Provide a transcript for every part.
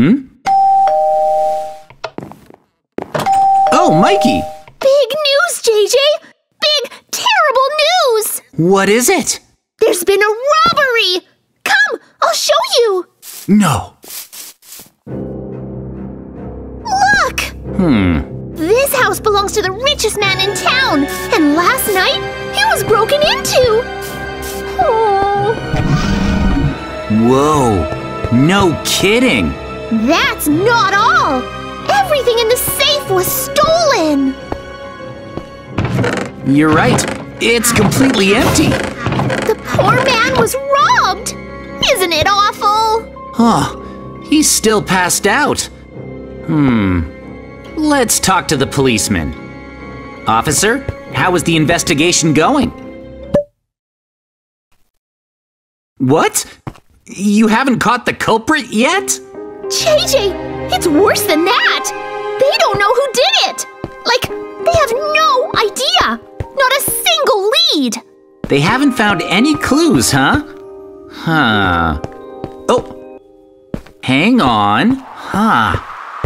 Hmm? Oh, Mikey! Big news, JJ! Big, terrible news! What is it? There's been a robbery! Come, I'll show you! No. Look! Hmm. This house belongs to the richest man in town, and last night it was broken into! Oh, Whoa. No kidding. That's not all! Everything in the safe was stolen! You're right. It's completely empty. The poor man was robbed! Isn't it awful? Oh, he's still passed out. Hmm. Let's talk to the policeman. Officer, how is the investigation going? What? You haven't caught the culprit yet? JJ, it's worse than that! They don't know who did it! Like, they have no idea! Not a single lead! They haven't found any clues, huh? Huh. Oh. Hang on. Huh.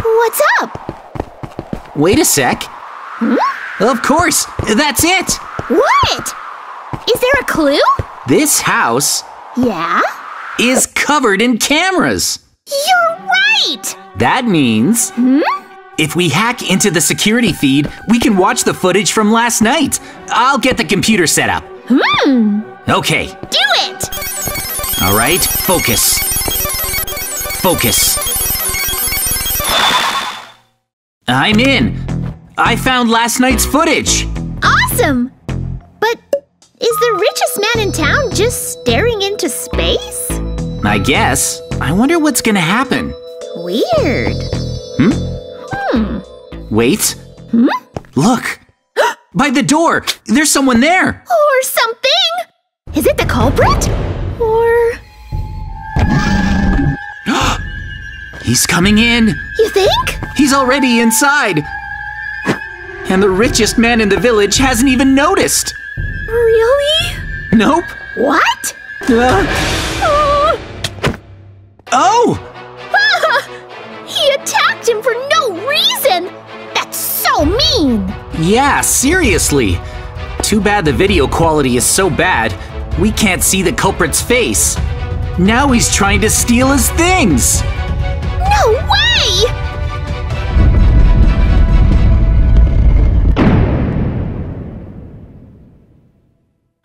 What's up? Wait a sec. Hmm? Of course, that's it. What? Is there a clue? This house Yeah? is covered in cameras. You're right! That means if we hack into the security feed, we can watch the footage from last night. I'll get the computer set up. Hmm, Okay, do it! all right, focus. Focus. I'm in. I found last night's footage. Awesome! But is the richest man in town just staring into space? I guess. I wonder what's gonna happen. Weird. Hmm? Hmm. Wait. Hmm? Look. By the door. There's someone there. Or something? Is it the culprit? Or. He's coming in. You think? He's already inside. And the richest man in the village hasn't even noticed. Really? Nope. What? Uh, Oh! oh! Yeah, seriously. Too bad the video quality is so bad, we can't see the culprit's face. Now he's trying to steal his things. No way!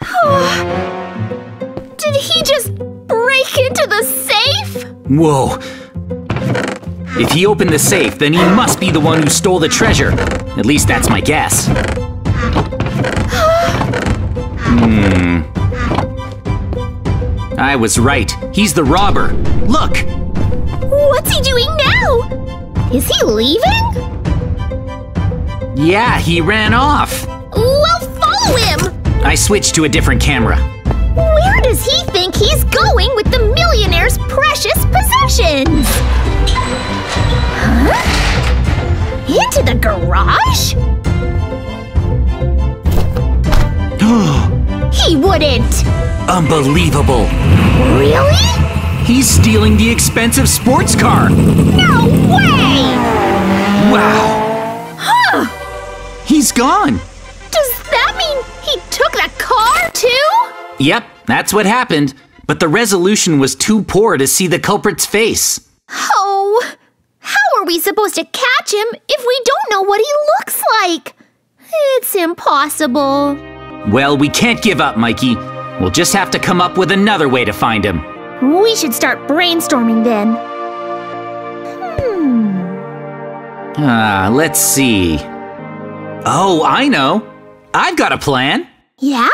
Did he just break into the safe? Whoa. If he opened the safe, then he must be the one who stole the treasure. At least that's my guess. Hmm. I was right. He's the robber. Look! What's he doing now? Is he leaving? Yeah, he ran off. Well, follow him! I switched to a different camera. Where does he think he's going with the garage? He wouldn't! Unbelievable. Really? He's stealing the expensive sports car. No way! Wow. Huh! He's gone. Does that mean he took the car too? Yep, that's what happened. But the resolution was too poor to see the culprit's face. Oh, are we supposed to catch him if we don't know what he looks like? It's impossible. Well, we can't give up, Mikey. We'll just have to come up with another way to find him. We should start brainstorming then. Hmm. Ah, let's see. Oh, I know. I've got a plan. Yeah?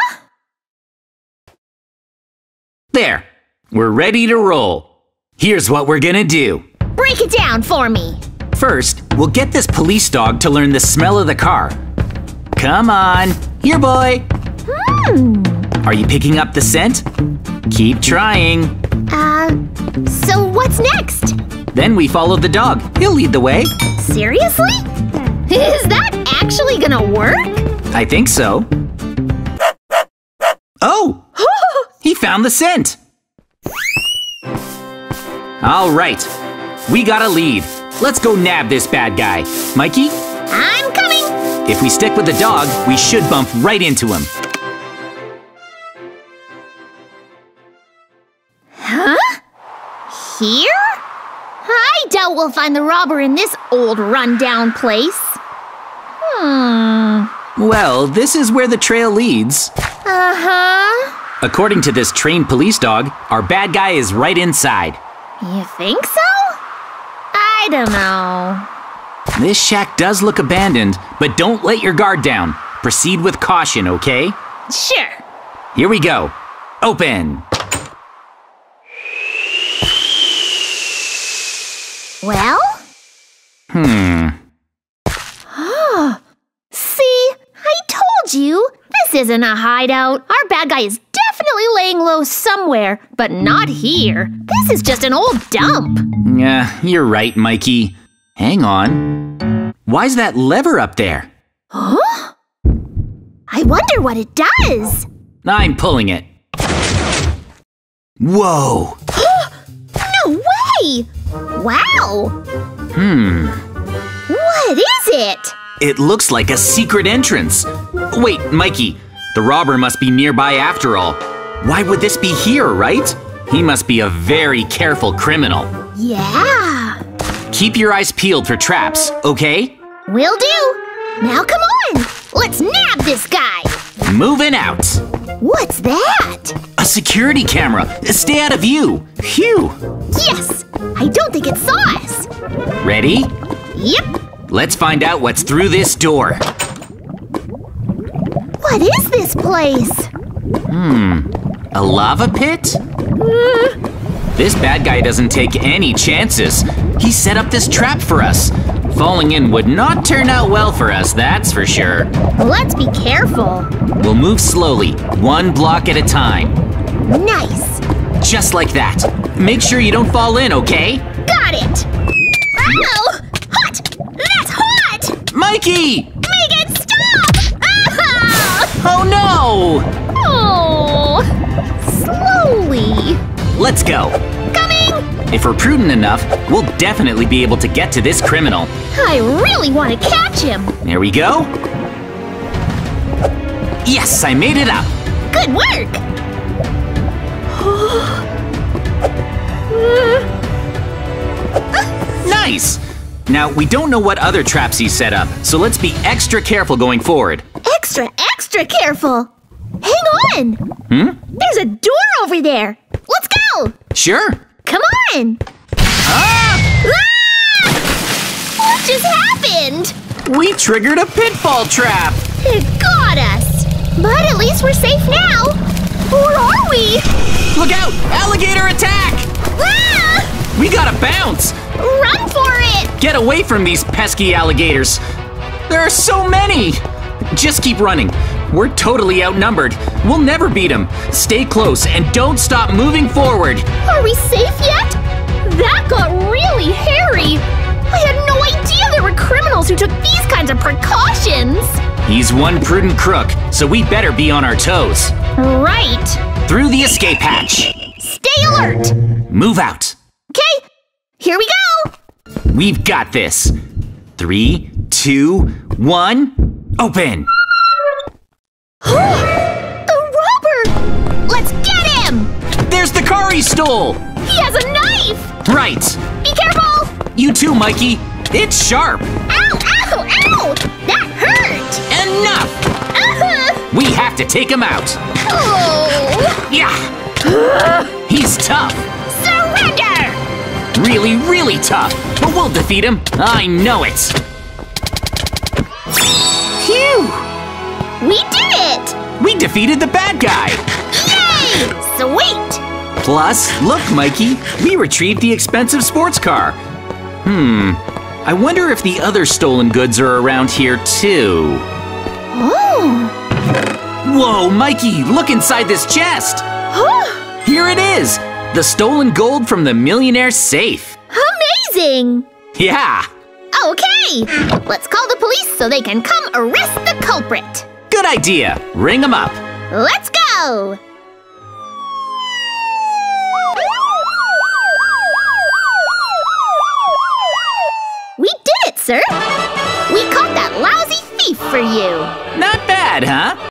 There. We're ready to roll. Here's what we're gonna do. Break it down for me. First, we'll get this police dog to learn the smell of the car. Come on. Here, boy. Hmm. Are you picking up the scent? Keep trying. Uh, so what's next? Then we follow the dog. He'll lead the way. Seriously? Is that actually gonna work? I think so. Oh! He found the scent! All right. We got a lead. Let's go nab this bad guy. Mikey, I'm coming! if we stick with the dog, we should bump right into him. Huh? Here? I doubt we'll find the robber in this old rundown place. Hmm. Well, this is where the trail leads. Uh huh. According to this trained police dog, our bad guy is right inside. You think so? I don't know. This shack does look abandoned, but don't let your guard down. Proceed with caution, okay? Sure. Here we go. Open. Well? Hmm. See? I told you! This isn't a hideout. Our bad guy is definitely laying low somewhere, but not here. This is just an old dump. Yeah, you're right, Mikey. Hang on. Why's that lever up there? Huh? I wonder what it does. I'm pulling it. Whoa! No way! Wow! Hmm. What is it? It looks like a secret entrance. Wait, Mikey, the robber must be nearby after all. Why would this be here, right? He must be a very careful criminal. Yeah. Keep your eyes peeled for traps, okay? Will do. Now come on. Let's nab this guy. Moving out. What's that? A security camera. Stay out of view. Phew. Yes. I don't think it saw us. Ready? Yep. Let's find out what's through this door. What is this place? Hmm. A lava pit? This bad guy doesn't take any chances. He set up this trap for us. Falling in would not turn out well for us, that's for sure. Let's be careful. We'll move slowly, one block at a time. Nice. Just like that. Make sure you don't fall in, okay? Got it. Ow! Hot! That's hot! Mikey! Megan, stop! Ah! Oh no! Oh! Slowly. Let's go. Coming! If we're prudent enough, we'll definitely be able to get to this criminal. I really want to catch him. There we go. Yes, I made it up. Good work. Nice! Now, we don't know what other traps he set up, so let's be extra careful going forward. Extra, extra careful. Hang on. Hmm? There's a door over there. Let's go. Sure. Come on. Ah! Ah! What just happened? We triggered a pitfall trap! It got us. But at least we're safe now. Or are we? Look out! Alligator attack! Ah! We gotta bounce! Run for it. Get away from these pesky alligators! There are so many! Just keep running. We're totally outnumbered. We'll never beat them. Stay close and don't stop moving forward. Are we safe yet? That got really hairy. I had no idea there were criminals who took these kinds of precautions. He's one prudent crook, so we better be on our toes. Right. Through the escape hatch. Stay alert. Move out. Okay, here we go. We've got this. Three, two, one, open! The robber! Let's get him! There's the car he stole! He has a knife! Right! Be careful! You too, Mikey! It's sharp! Ow, ow, ow! That hurt! Enough! Uh-huh. We have to take him out! Oh! Yeah! He's tough! Surrender! Really, really tough! But we'll defeat him! I know it! We did it! We defeated the bad guy! Yay! Sweet! Plus, look, Mikey, we retrieved the expensive sports car. Hmm, I wonder if the other stolen goods are around here too. Oh! Whoa, Mikey, look inside this chest! Huh? Here it is! The stolen gold from the millionaire safe. Amazing! Yeah, Okay! Let's call the police so they can come arrest the culprit. Good idea. Ring them up. Let's go! We did it, sir! We caught that lousy thief for you! Not bad, huh?